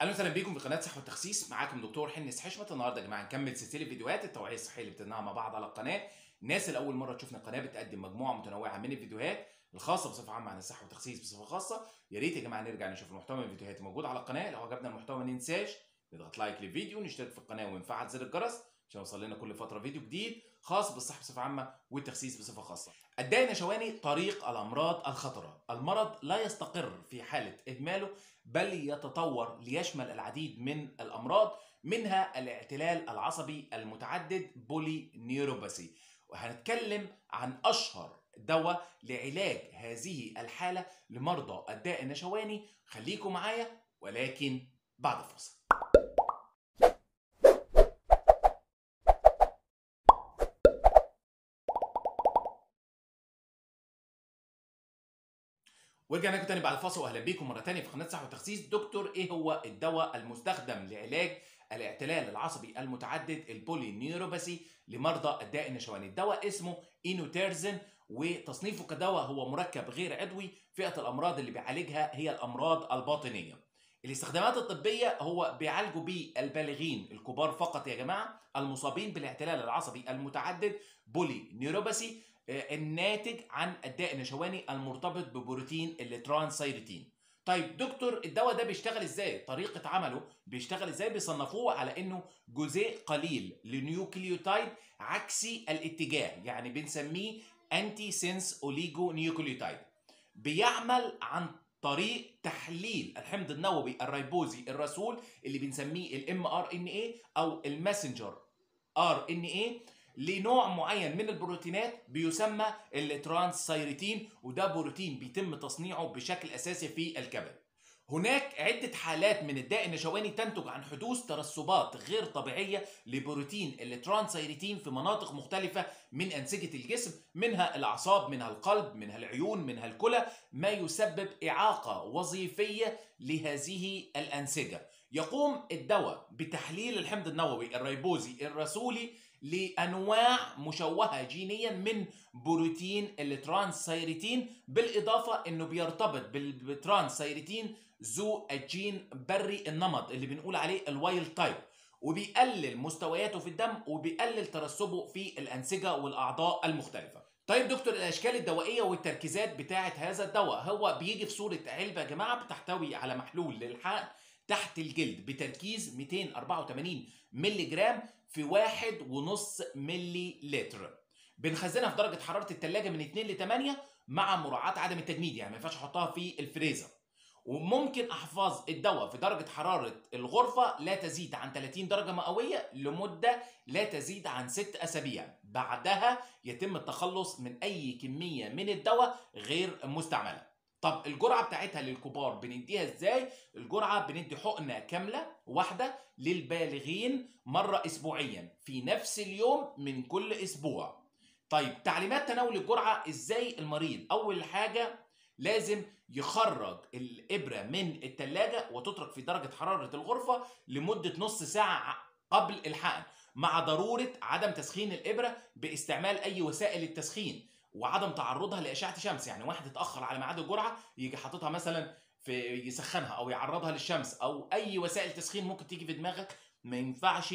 أهلا وسهلا بيكم في قناة صحة والتخسيس معاكم دكتور حنس حشمت. النهارده يا جماعة نكمل سلسلة فيديوهات التوعية الصحية اللي بتناها مع بعض على القناة. الناس اللي أول مرة تشوفنا القناة بتقدم مجموعة متنوعة من الفيديوهات الخاصة بصفة عامة عن الصحة والتخسيس بصفة خاصة. يا ريت يا جماعة نرجع نشوف المحتوى من الفيديوهات الموجود على القناة. لو عجبنا المحتوى ما ننساش نضغط لايك للفيديو ونشترك في القناة ونفعل زر الجرس. عشان يوصل لنا كل فترة فيديو جديد خاص بالصحة بصفة عامة والتخسيس بصفة خاصة. الداء النشواني طريق الأمراض الخطرة، المرض لا يستقر في حالة إهماله بل يتطور ليشمل العديد من الأمراض منها الاعتلال العصبي المتعدد بولي نيوروباثي وهنتكلم عن أشهر دواء لعلاج هذه الحالة لمرضى الداء النشواني خليكم معايا ولكن بعد الفاصل. ورجعنا لكم تاني بعد الفاصل وأهلا بيكم مرة تانية في قناة صحة وتخسيس دكتور إيه هو الدواء المستخدم لعلاج الاعتلال العصبي المتعدد ال polyneuropathy لمرضى الداء النشواني؟ الدواء اسمه inotersen وتصنيفه كدواء هو مركب غير عضوي. فئة الأمراض اللي بيعالجها هي الأمراض الباطنية. الاستخدامات الطبية هو بيعالجوا بيه البالغين الكبار فقط يا جماعة المصابين بالاعتلال العصبي المتعدد polyneuropathy الناتج عن الداء النشواني المرتبط ببروتين ال transthyretin طيب دكتور الدواء ده بيشتغل إزاي؟ طريقة عمله بيشتغل إزاي؟ بيصنفوه على إنه جزيء قليل ال nucleotide عكسي الاتجاه يعني بنسميه antisense oligonucleotide بيعمل عن طريق تحليل الحمض النووي الريبوزي الرسول اللي بنسميه ال mRNA أو ال messenger RNA لنوع معين من البروتينات بيسمى ال transthyretin وده بروتين بيتم تصنيعه بشكل أساسي في الكبد. هناك عدة حالات من الداء النشواني تنتج عن حدوث ترسبات غير طبيعية لبروتين ال transthyretin في مناطق مختلفة من أنسجة الجسم منها الأعصاب منها القلب منها العيون منها الكلى ما يسبب إعاقة وظيفية لهذه الأنسجة يقوم الدواء بتحليل الحمض النووي الريبوزي الرسولي لأنواع مشوهة جينيا من بروتين ال transthyretin بالإضافة إنه بيرتبط بال transthyretin ذو الجين بري النمط اللي بنقول عليه ال wild type وبيقلل مستوياته في الدم وبيقلل ترسبه في الأنسجة والأعضاء المختلفة. طيب دكتور الأشكال الدوائية والتركيزات بتاعه هذا الدواء هو بيجي في صورة علبة يا جماعة بتحتوي على محلول للحقن تحت الجلد بتركيز 284 مللي جرام في واحد ونص ملي لتر. بنخزنها في درجة حرارة التلاجة من 2 ل 8 مع مراعاة عدم التجميد يعني ما ينفعش أحطها في الفريزر. وممكن أحفظ الدواء في درجة حرارة الغرفة لا تزيد عن 30 درجة مئوية لمدة لا تزيد عن 6 أسابيع. بعدها يتم التخلص من أي كمية من الدواء غير مستعملة. طب الجرعة بتاعتها للكبار بنديها إزاي؟ الجرعة بندي حقنة كاملة واحدة للبالغين مرة اسبوعيا في نفس اليوم من كل أسبوع. طيب تعليمات تناول الجرعة إزاي؟ المريض أول حاجة لازم يخرج الإبرة من الثلاجه وتترك في درجة حرارة الغرفة لمدة نص ساعة قبل الحقن مع ضرورة عدم تسخين الإبرة باستعمال أي وسائل التسخين. وعدم تعرضها لإشعة شمس. يعني واحد اتأخر على ميعاد الجرعة يجي حاططها مثلا في يسخنها أو يعرضها للشمس أو أي وسائل تسخين ممكن تيجي في دماغك ما ينفعش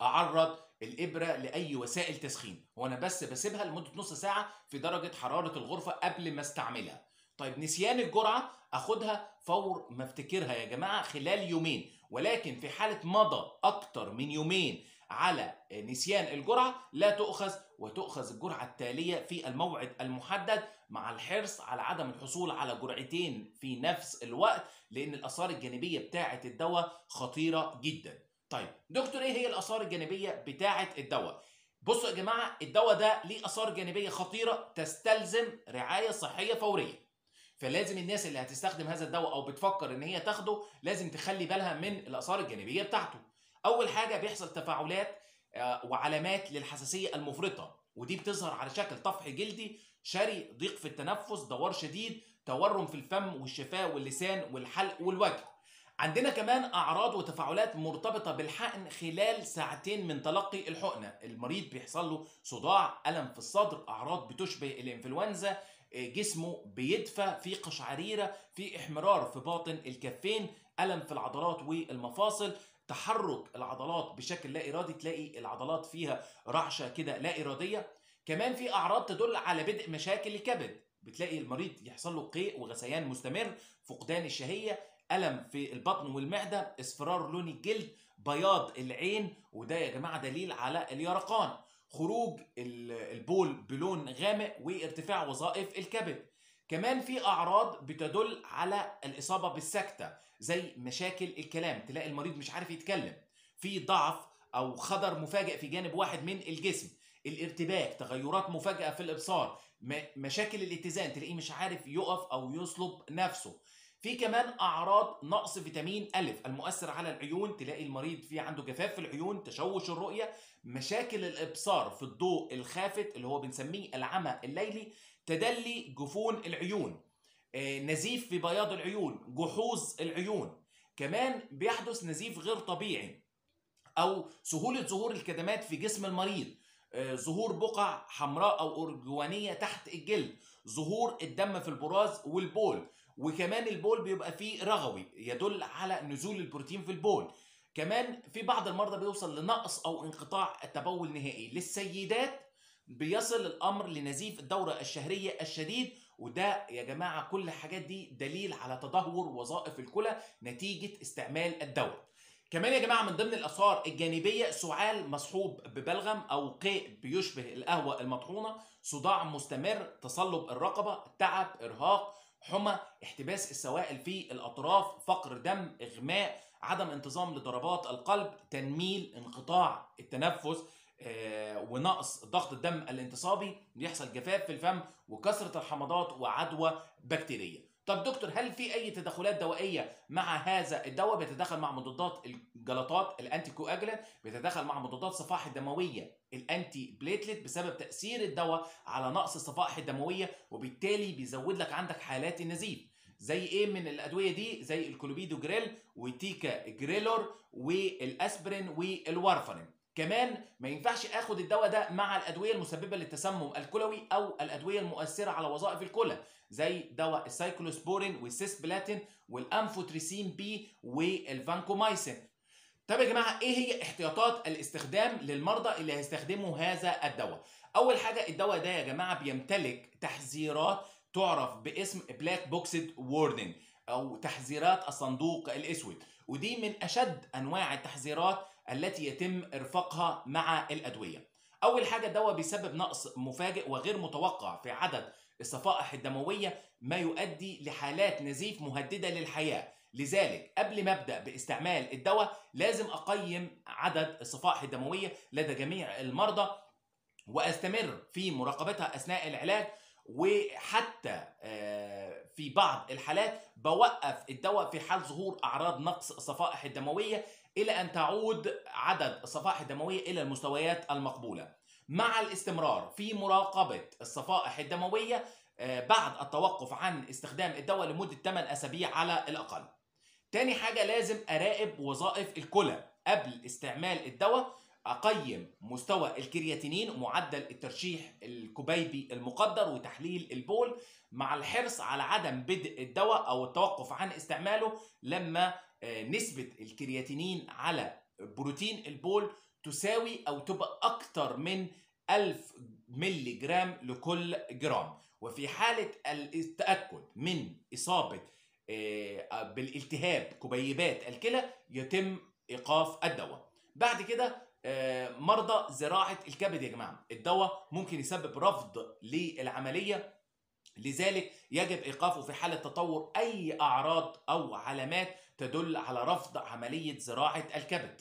أعرض الإبرة لأي وسائل تسخين. وأنا بس بسيبها لمدة نص ساعة في درجة حرارة الغرفة قبل ما أستعملها. طيب نسيان الجرعة أخدها فور ما أفتكرها يا جماعة خلال يومين ولكن في حالة مضى أكتر من يومين على نسيان الجرعة لا تؤخذ وتؤخذ الجرعة التالية في الموعد المحدد مع الحرص على عدم الحصول على جرعتين في نفس الوقت لأن الآثار الجانبية بتاعة الدواء خطيرة جدا. طيب دكتور إيه هي الآثار الجانبية بتاعة الدواء؟ بصوا يا جماعة الدواء ده ليه آثار جانبية خطيرة تستلزم رعاية صحية فورية. فلازم الناس اللي هتستخدم هذا الدواء أو بتفكر إن هي تاخده لازم تخلي بالها من الآثار الجانبية بتاعته. أول حاجة بيحصل تفاعلات وعلامات للحساسية المفرطة ودي بتظهر على شكل طفح جلدي شري ضيق في التنفس دوار شديد تورم في الفم والشفاه واللسان والحلق والوجه. عندنا كمان أعراض وتفاعلات مرتبطة بالحقن خلال ساعتين من تلقي الحقنة. المريض بيحصل له صداع ألم في الصدر أعراض بتشبه الإنفلونزا جسمه بيدفى في قشعريرة في إحمرار في باطن الكفين ألم في العضلات والمفاصل تحرك العضلات بشكل لا إرادي تلاقي العضلات فيها رعشة كده لا إرادية. كمان في أعراض تدل على بدء مشاكل الكبد. بتلاقي المريض يحصل له قيء وغثيان مستمر فقدان الشهية ألم في البطن والمعدة إصفرار لون الجلد بياض العين وده يا جماعة دليل على اليرقان. خروج البول بلون غامق وارتفاع وظائف الكبد. كمان في أعراض بتدل على الإصابة بالسكتة زي مشاكل الكلام تلاقي المريض مش عارف يتكلم. في ضعف أو خضر مفاجئ في جانب واحد من الجسم الارتباك تغيرات مفاجئة في الإبصار مشاكل الاتزان تلاقيه مش عارف يقف أو يصلب نفسه. في كمان أعراض نقص فيتامين الف المؤثر على العيون تلاقي المريض في عنده جفاف في العيون تشوش الرؤية. مشاكل الإبصار في الضوء الخافت اللي هو بنسميه العمى الليلي تدلي جفون العيون. نزيف في بياض العيون جحوظ العيون. كمان بيحدث نزيف غير طبيعي أو سهولة ظهور الكدمات في جسم المريض. ظهور بقع حمراء أو ارجوانيه تحت الجلد. ظهور الدم في البراز والبول. وكمان البول بيبقى فيه رغوي يدل على نزول البروتين في البول. كمان في بعض المرضى بيوصل لنقص أو انقطاع التبول نهائي. للسيدات بيصل الأمر لنزيف الدورة الشهرية الشديد وده يا جماعة كل الحاجات دي دليل على تدهور وظائف الكلى نتيجة استعمال الدواء كمان يا جماعة من ضمن الاثار الجانبية سعال مصحوب ببلغم أو قيء بيشبه القهوة المطحونة صداع مستمر تصلب الرقبة تعب إرهاق حمى احتباس السوائل في الأطراف فقر دم إغماء عدم انتظام لضربات القلب تنميل انقطاع التنفس. ونقص ضغط الدم الانتصابي بيحصل جفاف في الفم وكثرة الحمضات وعدوى بكتيرية. طب دكتور هل في أي تدخلات دوائية مع هذا الدواء؟ بيتدخل مع مضادات الجلطات ال anticoagulant بيتدخل مع مضادات الصفائح الدمويه ال antiplatelet بسبب تأثير الدواء على نقص الصفائح الدموية وبالتالي بيزود لك عندك حالات النزيف. زي إيه من الأدوية دي؟ زي الكلوبيدو جريل و ticagrelor والأسبرين وال warfarin كمان ما ينفعش آخد الدواء ده مع الأدوية المسببة للتسمم الكلوي أو الأدوية المؤثرة على وظائف الكلى زي دواء السايكلوسبورين والسيسبلاتين وال amphotericin B والفانكومايسين. طب يا جماعة إيه هي احتياطات الاستخدام للمرضى اللي هيستخدموا هذا الدواء؟ أول حاجة الدواء ده يا جماعة بيمتلك تحذيرات تعرف باسم black boxed warning أو تحذيرات الصندوق الأسود ودي من أشد أنواع التحذيرات التي يتم إرفاقها مع الأدوية. أول حاجة الدواء بيسبب نقص مفاجئ وغير متوقع في عدد الصفائح الدموية ما يؤدي لحالات نزيف مهددة للحياة. لذلك قبل ما أبدأ باستعمال الدواء لازم أقيم عدد الصفائح الدموية لدى جميع المرضى وأستمر في مراقبتها أثناء العلاج. وحتى في بعض الحالات بوقف الدواء في حال ظهور أعراض نقص الصفائح الدموية إلى أن تعود عدد الصفائح الدموية إلى المستويات المقبولة. مع الاستمرار في مراقبة الصفائح الدموية بعد التوقف عن استخدام الدواء لمدة 8 أسابيع على الأقل. تاني حاجة لازم أراقب وظائف الكلى قبل استعمال الدواء أقيم مستوى الكرياتينين معدل الترشيح الكبيبي المقدر وتحليل البول مع الحرص على عدم بدء الدواء أو التوقف عن استعماله لما نسبة الكرياتينين على بروتين البول تساوي أو تبقى أكتر من 1000 ملي جرام لكل جرام. وفي حالة التأكد من إصابة بالالتهاب كبيبات الكلى يتم إيقاف الدواء. بعد كده مرضى زراعة الكبد يا جماعة الدواء ممكن يسبب رفض للعملية لذلك يجب إيقافه في حالة تطور أي أعراض أو علامات تدل على رفض عملية زراعة الكبد.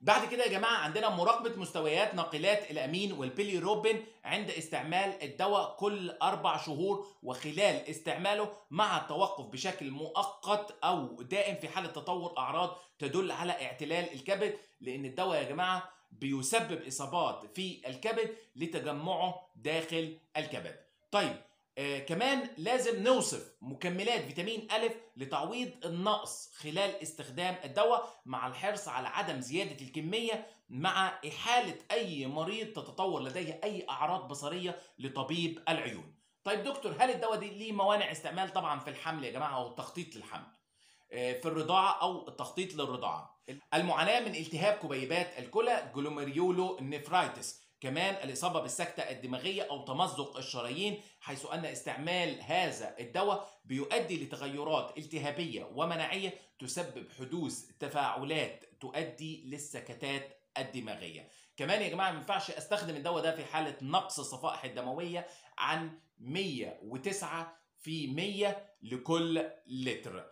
بعد كده يا جماعة عندنا مراقبة مستويات ناقلات الأمين والبيليروبين عند استعمال الدواء كل أربع شهور وخلال استعماله مع التوقف بشكل مؤقت أو دائم في حالة تطور أعراض تدل على اعتلال الكبد لأن الدواء يا جماعة بيسبب إصابات في الكبد لتجمعه داخل الكبد. طيب آه كمان لازم نوصف مكملات فيتامين أ لتعويض النقص خلال استخدام الدواء مع الحرص على عدم زيادة الكمية مع إحالة أي مريض تتطور لديه أي أعراض بصرية لطبيب العيون. طيب دكتور هل الدواء دي ليه موانع استعمال طبعا في الحمل يا جماعة أو التخطيط للحمل؟ آه، في الرضاعة أو التخطيط للرضاعة المعاناة من التهاب كبيبات الكلى glomerulonephritis كمان الإصابة بالسكتة الدماغية أو تمزق الشرايين حيث أن استعمال هذا الدواء بيؤدي لتغيرات التهابية ومناعية تسبب حدوث تفاعلات تؤدي للسكتات الدماغية. كمان يا جماعة ما ينفعش أستخدم الدواء ده في حالة نقص الصفائح الدموية عن 109 في 100 لكل لتر.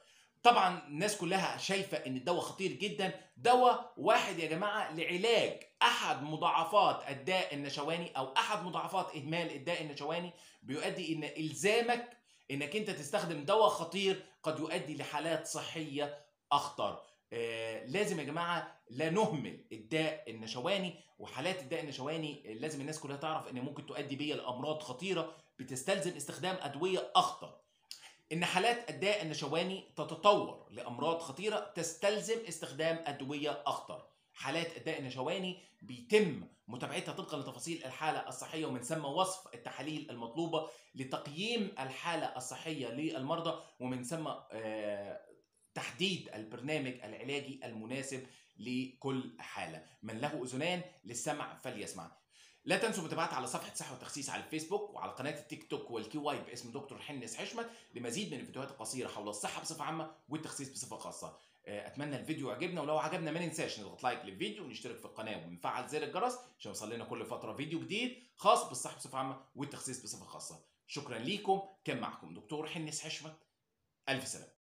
طبعا الناس كلها شايفة إن الدواء خطير جدا. دواء واحد يا جماعة لعلاج أحد مضاعفات الداء النشواني أو أحد مضاعفات إهمال الداء النشواني بيؤدي إن إلزامك إنك أنت تستخدم دواء خطير قد يؤدي لحالات صحية أخطر. آه لازم يا جماعة لا نهمل الداء النشواني وحالات الداء النشواني لازم الناس كلها تعرف إن ممكن تؤدي بيا لأمراض خطيرة بتستلزم استخدام أدوية أخطر. إن حالات الداء النشواني تتطور لأمراض خطيرة تستلزم استخدام أدوية أخطر. حالات الداء النشواني بيتم متابعتها طبقا لتفاصيل الحالة الصحية ومن ثم وصف التحاليل المطلوبة لتقييم الحالة الصحية للمرضى ومن ثم آه، تحديد البرنامج العلاجي المناسب لكل حالة. من له أذنان للسمع فليسمع. لا تنسوا متابعتي على صفحة صحة وتخسيس على الفيسبوك وعلى قناة التيك توك وال Kwai باسم دكتور حنس حشمت لمزيد من الفيديوهات القصيرة حول الصحة بصفة عامة والتخسيس بصفة خاصة. آه، أتمنى الفيديو يعجبنا ولو عجبنا ما ننساش نضغط like للفيديو ونشترك في القناة ونفعل زر الجرس عشان يوصل لنا كل فترة فيديو جديد خاص بالصحة بصفة عامة والتخسيس بصفة خاصة. شكرا ليكم كان معكم دكتور حنس حشمت. ألف سلامة.